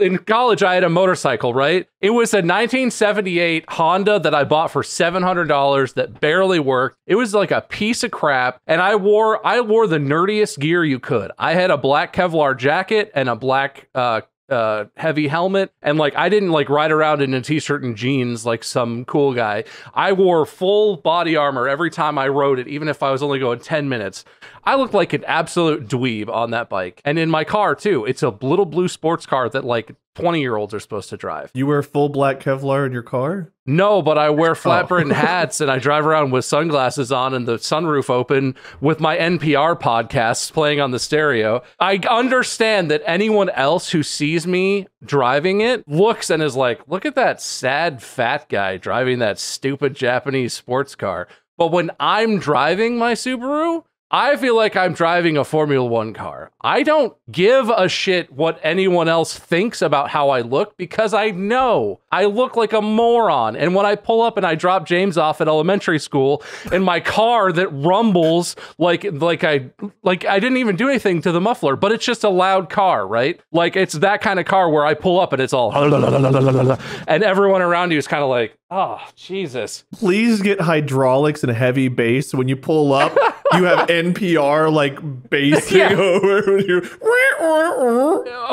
in college, I had a motorcycle, right? It was a 1978 Honda that I bought for $700 that barely worked. It was like a piece of crap. And I wore, I wore the nerdiest gear you could. I had a black Kevlar jacket and a black, uh, uh, heavy helmet and like I didn't like ride around in a t-shirt and jeans like some cool guy. I wore full body armor every time I rode it, even if I was only going 10 minutes. I looked like an absolute dweeb on that bike. And in my car too. It's a little blue sports car that like 20 year olds are supposed to drive. You wear full black Kevlar in your car? No, but I wear oh. flat brim hats and I drive around with sunglasses on and the sunroof open with my NPR podcasts playing on the stereo. I understand that anyone else who sees me driving it looks and is like, look at that sad fat guy driving that stupid Japanese sports car. But when I'm driving my Subaru, I feel like I'm driving a Formula One car. I don't give a shit what anyone else thinks about how I look because I know I look like a moron. And when I pull up and I drop James off at elementary school in my car that rumbles like like I like I didn't even do anything to the muffler, but it's just a loud car, right? Like it's that kind of car where I pull up and it's all and everyone around you is kind of like, oh Jesus. Please get hydraulics and a heavy bass when you pull up. you have NPR like bassing Yeah. over you.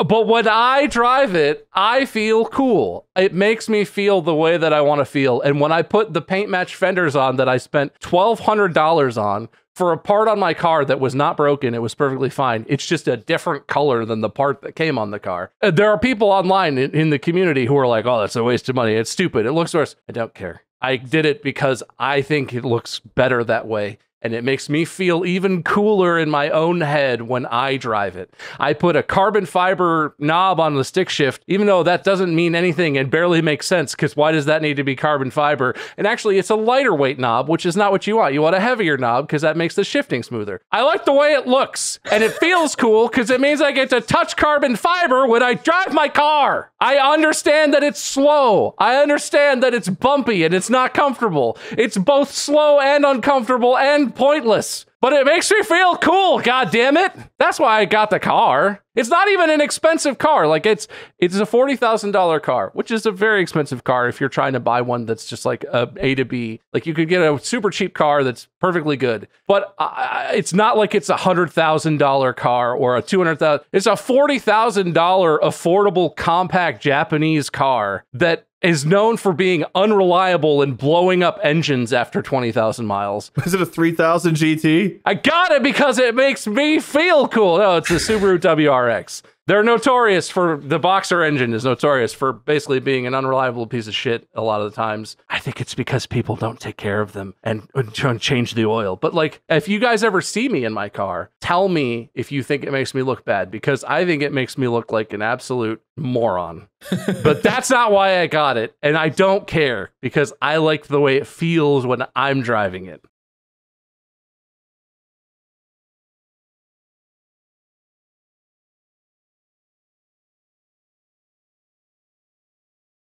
But when I drive it, I feel cool. It makes me feel the way that I want to feel. And when I put the paint match fenders on that I spent $1,200 on for a part on my car that was not broken, it was perfectly fine. It's just a different color than the part that came on the car. Uh, There are people online in, in the community who are like, oh, that's a waste of money. It's stupid. It looks worse. I don't care. I did it because I think it looks better that way. And it makes me feel even cooler in my own head when I drive it. I put a carbon fiber knob on the stick shift, even though that doesn't mean anything and barely makes sense, because why does that need to be carbon fiber? And actually, it's a lighter weight knob, which is not what you want. You want a heavier knob because that makes the shifting smoother. I like the way it looks, and it feels cool because it means I get to touch carbon fiber when I drive my car. I understand that it's slow. I understand that it's bumpy and it's not comfortable. It's both slow and uncomfortable and pointless. But it makes me feel cool, god damn it. That's why I got the car. It's not even an expensive car. Like it's it's a $40,000 car, which is a very expensive car if you're trying to buy one that's just like a A to B. Like you could get a super cheap car that's perfectly good. But uh, it's not like it's a $100,000 car or a 200,000. It's a $40,000 affordable compact Japanese car that is known for being unreliable and blowing up engines after 20,000 miles. Is it a 3000 GT? I got it because it makes me feel cool. No, it's a Subaru WRX. They're notorious for the boxer engine is notorious for basically being an unreliable piece of shit a lot of the times. I think it's because people don't take care of them and, and change the oil. But like if you guys ever see me in my car, tell me if you think it makes me look bad because I think it makes me look like an absolute moron. but that's not why I got it and I don't care because I like the way it feels when I'm driving it.